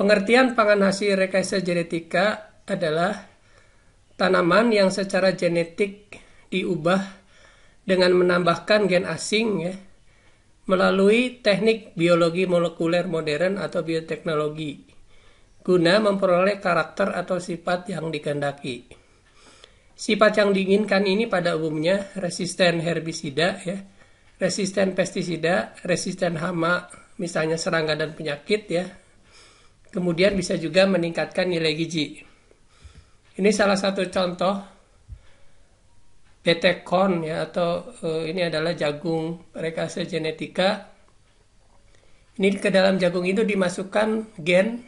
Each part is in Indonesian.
Pengertian pangan hasil rekayasa genetika adalah tanaman yang secara genetik diubah dengan menambahkan gen asing ya melalui teknik biologi molekuler modern atau bioteknologi guna memperoleh karakter atau sifat yang dikehendaki. Sifat yang diinginkan ini pada umumnya resisten herbisida ya, resisten pestisida, resisten hama, misalnya serangga dan penyakit ya, Kemudian bisa juga meningkatkan nilai gizi. Ini salah satu contoh betekon ya atau uh, ini adalah jagung rekase genetika. Ini ke dalam jagung itu dimasukkan gen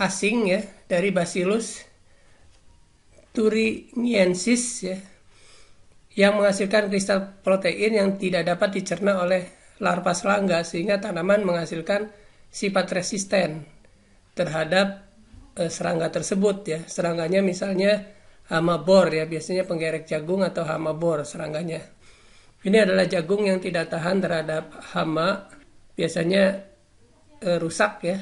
asing ya dari Bacillus thuringiensis ya yang menghasilkan kristal protein yang tidak dapat dicerna oleh larva serangga sehingga tanaman menghasilkan sifat resisten terhadap e, serangga tersebut ya. Serangganya misalnya hama bor ya, biasanya penggerek jagung atau hama bor serangganya. Ini adalah jagung yang tidak tahan terhadap hama, biasanya e, rusak ya.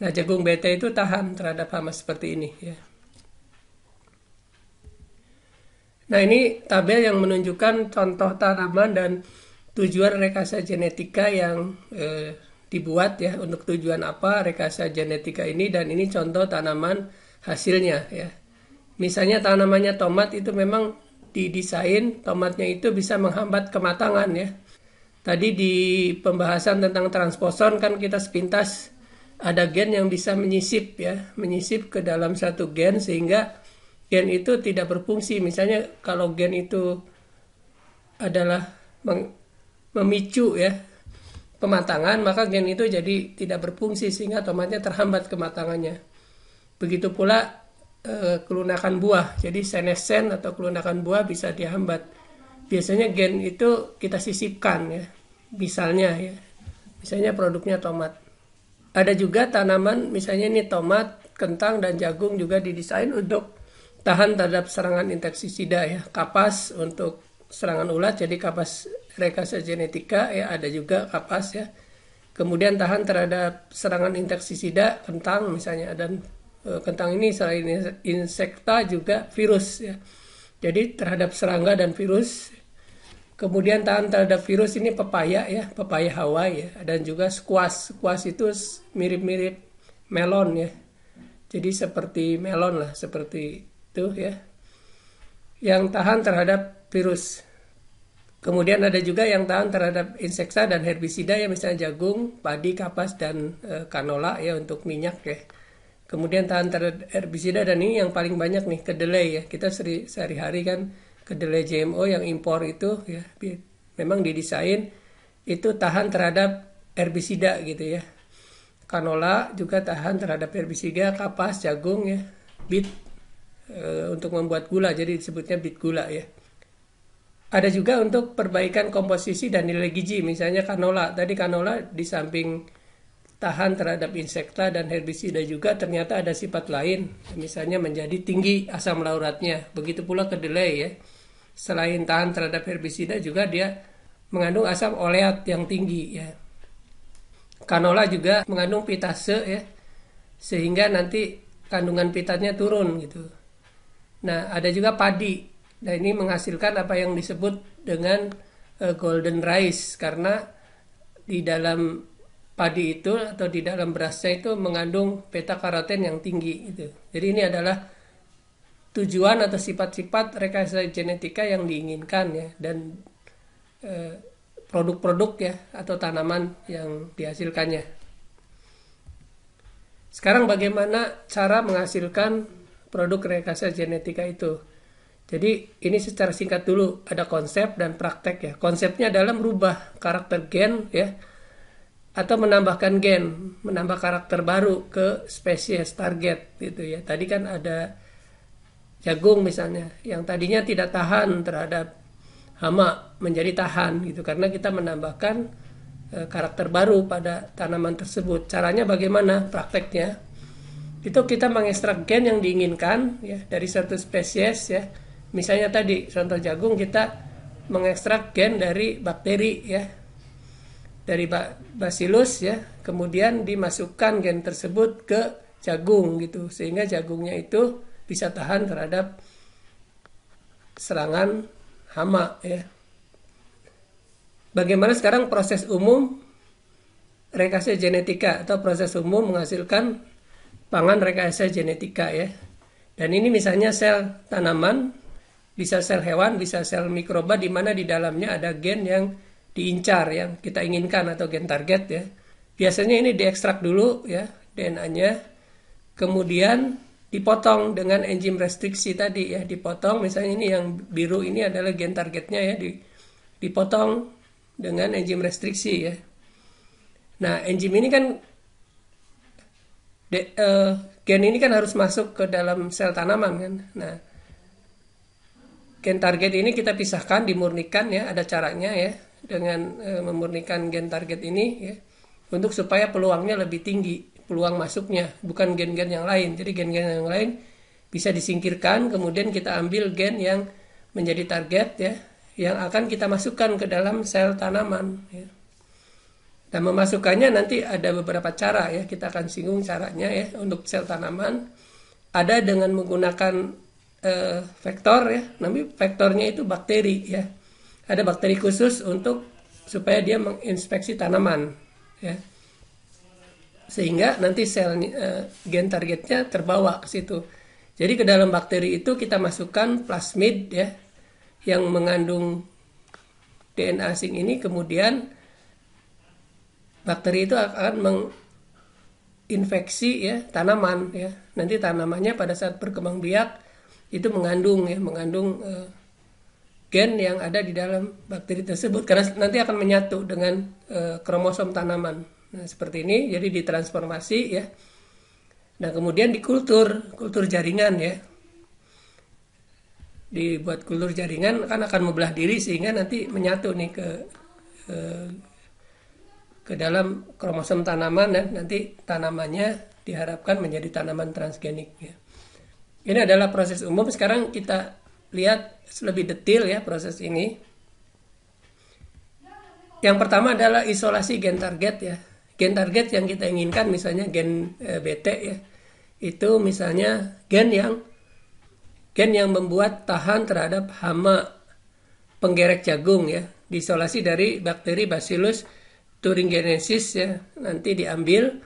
Nah, jagung BT itu tahan terhadap hama seperti ini ya. Nah, ini tabel yang menunjukkan contoh tanaman dan tujuan rekayasa genetika yang eh, dibuat ya untuk tujuan apa rekayasa genetika ini dan ini contoh tanaman hasilnya ya. Misalnya tanamannya tomat itu memang didesain tomatnya itu bisa menghambat kematangan ya. Tadi di pembahasan tentang transposon kan kita sepintas ada gen yang bisa menyisip ya, menyisip ke dalam satu gen sehingga gen itu tidak berfungsi. Misalnya kalau gen itu adalah memicu ya pematangan, maka gen itu jadi tidak berfungsi sehingga tomatnya terhambat kematangannya. Begitu pula e, kelunakan buah, jadi senesen atau kelunakan buah bisa dihambat. Biasanya gen itu kita sisipkan ya, misalnya ya, misalnya produknya tomat. Ada juga tanaman, misalnya ini tomat, kentang dan jagung juga didesain untuk tahan terhadap serangan insektisida ya, kapas untuk serangan ulat jadi kapas rekasa genetika ya ada juga kapas ya. Kemudian tahan terhadap serangan insektisida kentang misalnya dan e, kentang ini selain insekta juga virus ya. Jadi terhadap serangga dan virus. Kemudian tahan terhadap virus ini pepaya ya pepaya Hawaii ya. Dan juga squash squash itu mirip-mirip melon ya. Jadi seperti melon lah seperti itu ya yang tahan terhadap virus. Kemudian ada juga yang tahan terhadap inseksa dan herbisida ya misalnya jagung, padi, kapas dan e, kanola ya untuk minyak ya. Kemudian tahan terhadap herbisida dan ini yang paling banyak nih kedelai ya. Kita sehari-hari kan kedelai GMO yang impor itu ya memang didesain itu tahan terhadap herbisida gitu ya. Kanola juga tahan terhadap herbisida, kapas, jagung ya, bit e, untuk membuat gula jadi disebutnya bit gula ya. Ada juga untuk perbaikan komposisi dan nilai gizi, misalnya canola. Tadi canola di samping tahan terhadap insekta dan herbisida juga ternyata ada sifat lain, misalnya menjadi tinggi asam lauratnya. Begitu pula kedelai ya. Selain tahan terhadap herbisida juga dia mengandung asam oleat yang tinggi ya. Canola juga mengandung pitase ya. Sehingga nanti kandungan pitatnya turun gitu. Nah, ada juga padi Nah ini menghasilkan apa yang disebut dengan uh, golden rice karena di dalam padi itu atau di dalam berasnya itu mengandung beta karoten yang tinggi itu. Jadi ini adalah tujuan atau sifat-sifat rekayasa genetika yang diinginkan ya dan eh, produk-produk ya atau tanaman yang dihasilkannya. Sekarang bagaimana cara menghasilkan produk rekayasa genetika itu? Jadi ini secara singkat dulu ada konsep dan praktek ya. Konsepnya adalah merubah karakter gen ya atau menambahkan gen, menambah karakter baru ke spesies target gitu ya. Tadi kan ada jagung misalnya yang tadinya tidak tahan terhadap hama menjadi tahan gitu karena kita menambahkan e, karakter baru pada tanaman tersebut. Caranya bagaimana? Prakteknya itu kita mengekstrak gen yang diinginkan ya dari satu spesies ya Misalnya tadi contoh jagung kita mengekstrak gen dari bakteri ya. dari bacillus ya, kemudian dimasukkan gen tersebut ke jagung gitu sehingga jagungnya itu bisa tahan terhadap serangan hama ya. Bagaimana sekarang proses umum rekayasa genetika atau proses umum menghasilkan pangan rekayasa genetika ya. Dan ini misalnya sel tanaman, bisa sel hewan, bisa sel mikroba di mana di dalamnya ada gen yang diincar yang kita inginkan atau gen target ya. Biasanya ini diekstrak dulu ya DNA-nya. Kemudian dipotong dengan enzim restriksi tadi ya dipotong misalnya ini yang biru ini adalah gen targetnya ya dipotong dengan enzim restriksi ya nah enzim ini kan de, uh, gen ini kan harus masuk ke dalam sel tanaman kan nah gen target ini kita pisahkan dimurnikan ya ada caranya ya dengan uh, memurnikan gen target ini ya untuk supaya peluangnya lebih tinggi peluang masuknya, bukan gen-gen yang lain. Jadi gen-gen yang lain bisa disingkirkan, kemudian kita ambil gen yang menjadi target ya, yang akan kita masukkan ke dalam sel tanaman. Ya. Dan memasukkannya nanti ada beberapa cara ya, kita akan singgung caranya ya untuk sel tanaman. Ada dengan menggunakan uh, vektor ya, nanti vektornya itu bakteri ya. Ada bakteri khusus untuk supaya dia menginspeksi tanaman ya sehingga nanti sel uh, gen targetnya terbawa ke situ. Jadi ke dalam bakteri itu kita masukkan plasmid ya yang mengandung DNA asing ini kemudian bakteri itu akan menginfeksi ya tanaman ya. Nanti tanamannya pada saat berkembang biak itu mengandung ya mengandung uh, gen yang ada di dalam bakteri tersebut karena nanti akan menyatu dengan uh, kromosom tanaman. Nah, seperti ini jadi ditransformasi ya. Nah, kemudian di kultur, jaringan ya. Dibuat kultur jaringan kan akan membelah diri sehingga nanti menyatu nih ke ke, ke dalam kromosom tanaman dan nanti tanamannya diharapkan menjadi tanaman transgenik ya. Ini adalah proses umum. Sekarang kita lihat lebih detail ya proses ini. Yang pertama adalah isolasi gen target ya gen target yang kita inginkan misalnya gen e, BT ya itu misalnya gen yang gen yang membuat tahan terhadap hama penggerek jagung ya diisolasi dari bakteri Bacillus thuringiensis ya nanti diambil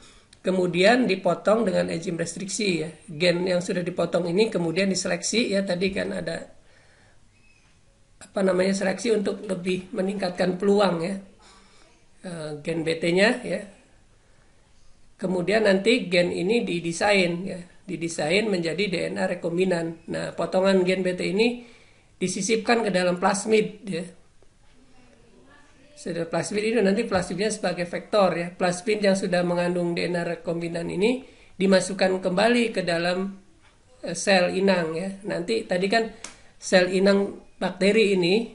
kemudian dipotong dengan enzim restriksi ya gen yang sudah dipotong ini kemudian diseleksi ya tadi kan ada apa namanya seleksi untuk lebih meningkatkan peluang ya e, gen BT-nya ya Kemudian nanti gen ini didesain ya, didesain menjadi DNA rekombinan. Nah, potongan gen BT ini disisipkan ke dalam plasmid ya. Sudah plasmid ini nanti plasmidnya sebagai vektor ya. Plasmid yang sudah mengandung DNA rekombinan ini dimasukkan kembali ke dalam eh, sel inang ya. Nanti tadi kan sel inang bakteri ini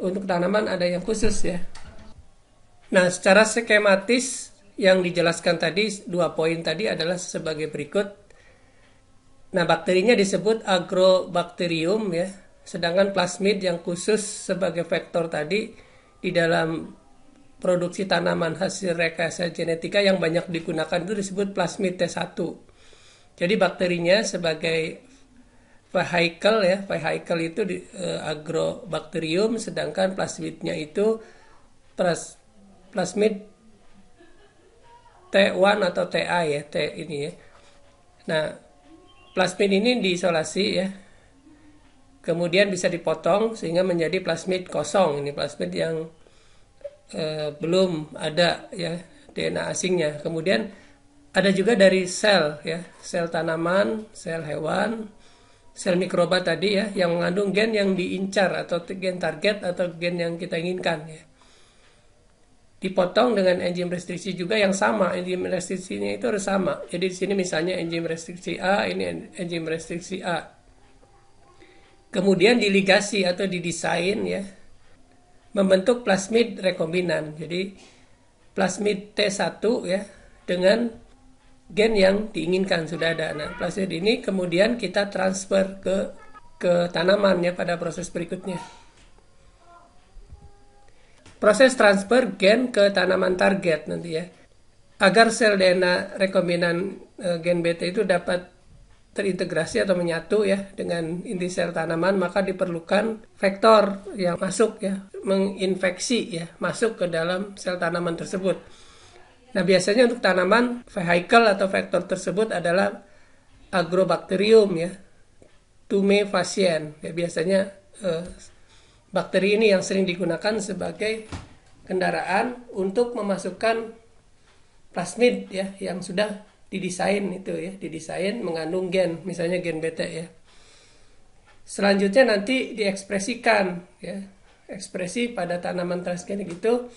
untuk tanaman ada yang khusus ya. Nah, secara skematis yang dijelaskan tadi dua poin tadi adalah sebagai berikut. Nah, bakterinya disebut agrobacterium ya, sedangkan plasmid yang khusus sebagai vektor tadi di dalam produksi tanaman hasil rekayasa genetika yang banyak digunakan itu disebut plasmid T1. Jadi bakterinya sebagai vehicle ya, vehicle itu di, eh, agrobacterium sedangkan plasmidnya itu plasmid T1 atau TA ya, T ini ya. Nah, plasmid ini diisolasi ya. Kemudian bisa dipotong sehingga menjadi plasmid kosong. Ini plasmid yang eh, belum ada ya DNA asingnya. Kemudian ada juga dari sel ya, sel tanaman, sel hewan, sel mikroba tadi ya yang mengandung gen yang diincar atau gen target atau gen yang kita inginkan ya. Dipotong dengan enzim restriksi juga yang sama enzim restriksinya itu harus sama. Jadi di sini misalnya enzim restriksi A ini enzim restriksi A. Kemudian diligasi atau didesain ya membentuk plasmid rekombinan. Jadi plasmid T1 ya dengan gen yang diinginkan sudah ada. Nah plasmid ini kemudian kita transfer ke ke tanaman ya pada proses berikutnya. Proses transfer gen ke tanaman target nanti ya. Agar sel DNA rekombinan e, gen BT itu dapat terintegrasi atau menyatu ya dengan inti sel tanaman maka diperlukan vektor yang masuk ya menginfeksi ya masuk ke dalam sel tanaman tersebut. Nah biasanya untuk tanaman vehicle atau vektor tersebut adalah agrobacterium ya tumefacien ya biasanya eh, bakteri ini yang sering digunakan sebagai kendaraan untuk memasukkan plasmid ya yang sudah didesain itu ya, didesain mengandung gen, misalnya gen beta ya. Selanjutnya nanti diekspresikan ya. Ekspresi pada tanaman transgenik itu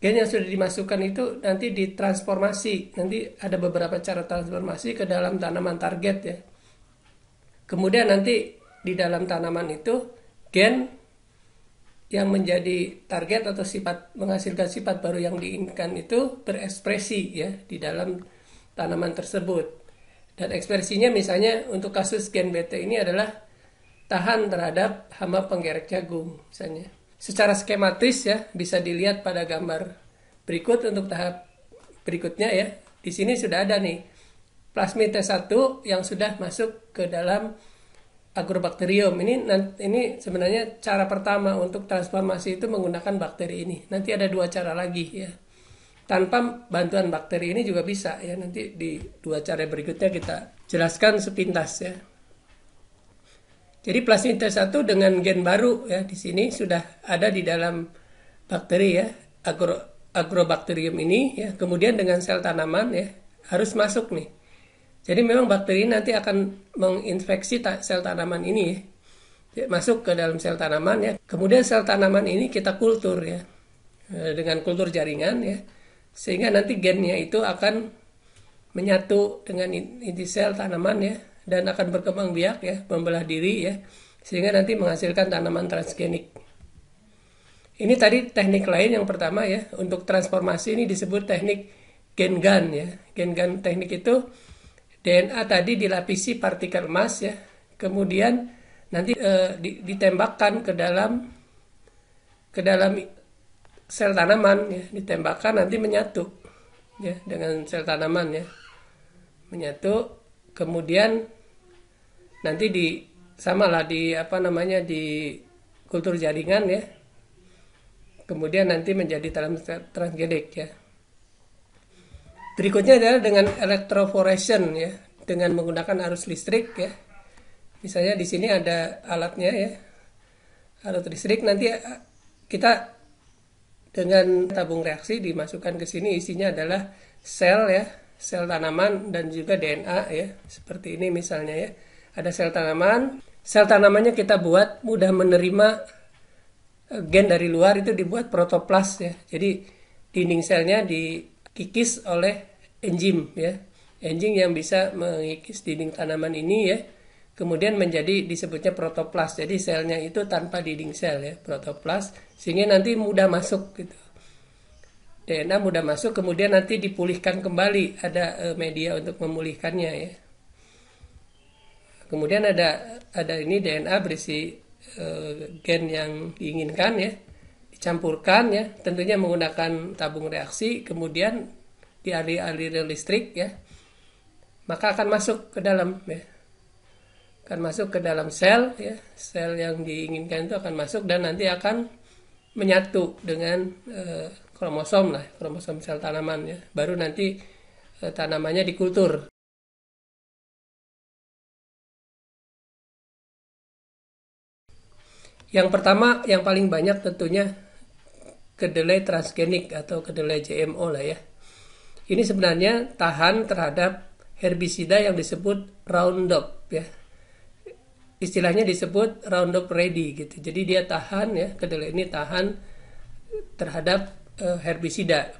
gen yang sudah dimasukkan itu nanti ditransformasi. Nanti ada beberapa cara transformasi ke dalam tanaman target ya. Kemudian nanti di dalam tanaman itu gen yang menjadi target atau sifat menghasilkan sifat baru yang diinginkan itu berekspresi ya di dalam tanaman tersebut. Dan ekspresinya misalnya untuk kasus gen BT ini adalah tahan terhadap hama penggerek jagung misalnya. Secara skematis ya bisa dilihat pada gambar berikut untuk tahap berikutnya ya. Di sini sudah ada nih plasmid T1 yang sudah masuk ke dalam agrobacterium. Ini ini sebenarnya cara pertama untuk transformasi itu menggunakan bakteri ini. Nanti ada dua cara lagi ya tanpa bantuan bakteri ini juga bisa ya nanti di dua cara berikutnya kita jelaskan sepintas ya. Jadi plasmid T1 dengan gen baru ya di sini sudah ada di dalam bakteri ya agro, agrobacterium ini ya kemudian dengan sel tanaman ya harus masuk nih. Jadi memang bakteri nanti akan menginfeksi ta sel tanaman ini ya. Masuk ke dalam sel tanaman ya. Kemudian sel tanaman ini kita kultur ya. Eh, dengan kultur jaringan ya sehingga nanti gennya itu akan menyatu dengan inti sel tanaman ya dan akan berkembang biak ya membelah diri ya sehingga nanti menghasilkan tanaman transgenik. Ini tadi teknik lain yang pertama ya untuk transformasi ini disebut teknik gen gun ya. Gen gun teknik itu DNA tadi dilapisi partikel emas ya. Kemudian nanti e, ditembakkan ke dalam ke dalam sel tanaman ya ditembakkan nanti menyatu ya dengan sel tanaman ya. Menyatu kemudian nanti di sama lah di apa namanya di kultur jaringan ya. Kemudian nanti menjadi dalam transgenik ya. Berikutnya adalah dengan electroporation ya dengan menggunakan arus listrik ya. Misalnya di sini ada alatnya ya. Alat listrik nanti kita dengan tabung reaksi dimasukkan ke sini isinya adalah sel ya sel tanaman dan juga DNA ya. Seperti ini misalnya ya. Ada sel tanaman. Sel tanamannya kita buat mudah menerima eh, gen dari luar itu dibuat protoplas ya. Jadi dinding selnya dikikis oleh enzim ya. Enzim yang bisa mengikis dinding tanaman ini ya kemudian menjadi disebutnya protoplas. Jadi selnya itu tanpa dinding sel ya, protoplas sehingga nanti mudah masuk gitu. DNA mudah masuk kemudian nanti dipulihkan kembali ada e, media untuk memulihkannya ya. Kemudian ada ada ini DNA berisi e, gen yang diinginkan ya, dicampurkan ya, tentunya menggunakan tabung reaksi, kemudian dialiri-aliri listrik ya, maka akan masuk ke dalam ya akan masuk ke dalam sel ya. Sel yang diinginkan itu akan masuk dan nanti akan menyatu dengan e, kromosom lah kromosom sel tanaman ya. Baru nanti e, tanamannya dikultur. Yang pertama yang paling banyak tentunya kedelai transgenik atau kedelai GMO lah ya. Ini sebenarnya tahan terhadap herbisida yang disebut Roundup ya istilahnya disebut Roundup ready gitu. Jadi dia tahan ya kedelai ini tahan terhadap uh, herbisida.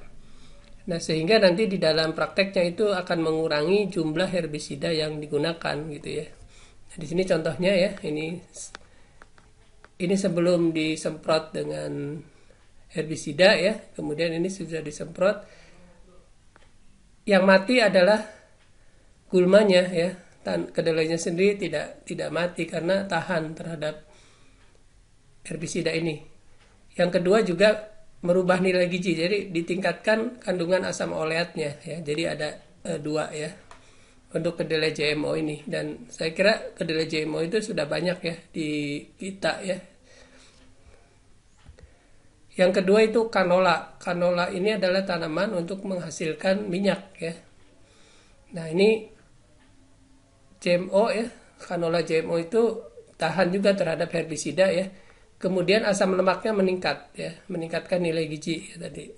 Nah, sehingga nanti di dalam prakteknya itu akan mengurangi jumlah herbisida yang digunakan gitu ya. Nah, di sini contohnya ya, ini ini sebelum disemprot dengan herbisida ya, kemudian ini sudah disemprot. Yang mati adalah gulmanya ya, tan kedelainya sendiri tidak tidak mati karena tahan terhadap herbisida ini. Yang kedua juga merubah nilai gizi. Jadi ditingkatkan kandungan asam oleatnya ya. Jadi ada uh, dua ya untuk kedelai GMO ini dan saya kira kedelai GMO itu sudah banyak ya di kita ya. Yang kedua itu canola. Canola ini adalah tanaman untuk menghasilkan minyak ya. Nah, ini GMO ya. Canola GMO itu tahan juga terhadap herbisida ya Kemudian asam lemaknya meningkat ya, meningkatkan nilai gizi ya, tadi.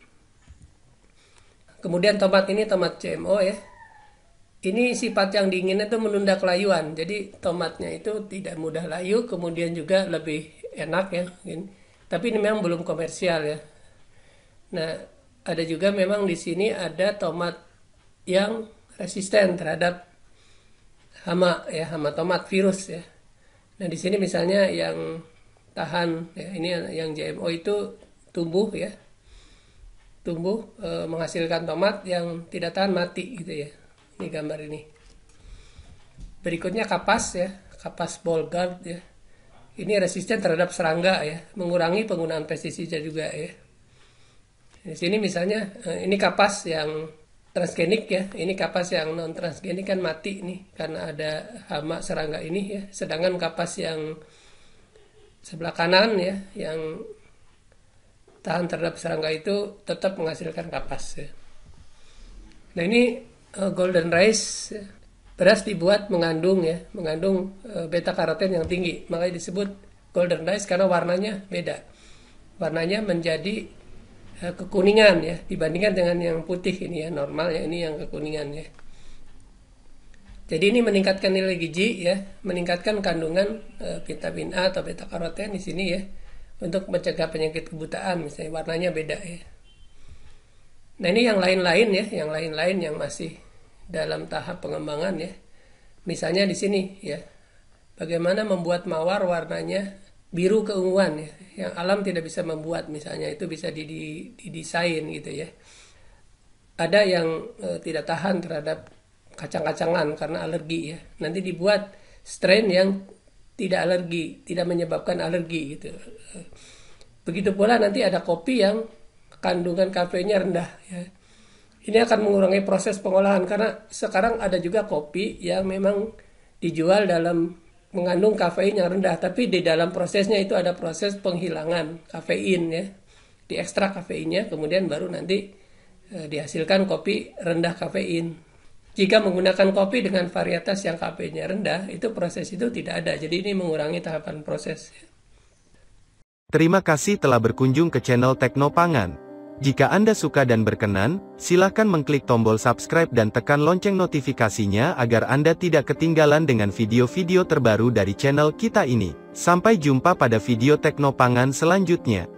Kemudian tomat ini tomat GMO ya. Ini sifat yang dingin itu menunda kelayuan. Jadi tomatnya itu tidak mudah layu, kemudian juga lebih enak ya. Tapi ini memang belum komersial ya. Nah, ada juga memang di sini ada tomat yang resisten terhadap hama ya, hama tomat virus ya. Nah, di sini misalnya yang tahan ya ini yang GMO itu tumbuh ya. Tumbuh e, menghasilkan tomat yang tidak tahan mati gitu ya. Ini gambar ini. Berikutnya kapas ya kapas bolgard ya. Ini resisten terhadap serangga ya mengurangi penggunaan pestisida juga ya. Di sini misalnya e, ini kapas yang transgenik ya ini kapas yang non transgenik kan mati nih karena ada hama serangga ini ya sedangkan kapas yang sebelah kanan ya yang tahan terhadap serangga itu tetap menghasilkan kapas ya. Nah ini uh, golden rice ya. beras dibuat mengandung ya mengandung uh, beta karoten yang tinggi makanya disebut golden rice karena warnanya beda warnanya menjadi kekuningan ya dibandingkan dengan yang putih ini ya normal ya ini yang kekuningan ya. Jadi ini meningkatkan nilai gizi ya, meningkatkan kandungan e, vitamin A atau beta karoten di sini ya untuk mencegah penyakit kebutaan misalnya warnanya beda ya. Nah ini yang lain-lain ya, yang lain-lain yang masih dalam tahap pengembangan ya. Misalnya di sini ya, bagaimana membuat mawar warnanya biru keunguan ya, yang alam tidak bisa membuat misalnya itu bisa didesain gitu ya. Ada yang e, tidak tahan terhadap kacang-kacangan karena alergi ya. Nanti dibuat strain yang tidak alergi, tidak menyebabkan alergi gitu. Begitu pula nanti ada kopi yang kandungan kafeinnya rendah ya. Ini akan mengurangi proses pengolahan karena sekarang ada juga kopi yang memang dijual dalam mengandung kafein yang rendah, tapi di dalam prosesnya itu ada proses penghilangan kafein ya. Diekstrak kafeinnya kemudian baru nanti eh, dihasilkan kopi rendah kafein. Jika menggunakan kopi dengan varietas yang KP-nya rendah, itu proses itu tidak ada. Jadi ini mengurangi tahapan proses. Terima kasih telah berkunjung ke channel Teknopangan. Jika Anda suka dan berkenan, silahkan mengklik tombol subscribe dan tekan lonceng notifikasinya agar Anda tidak ketinggalan dengan video-video terbaru dari channel kita ini. Sampai jumpa pada video Teknopangan selanjutnya.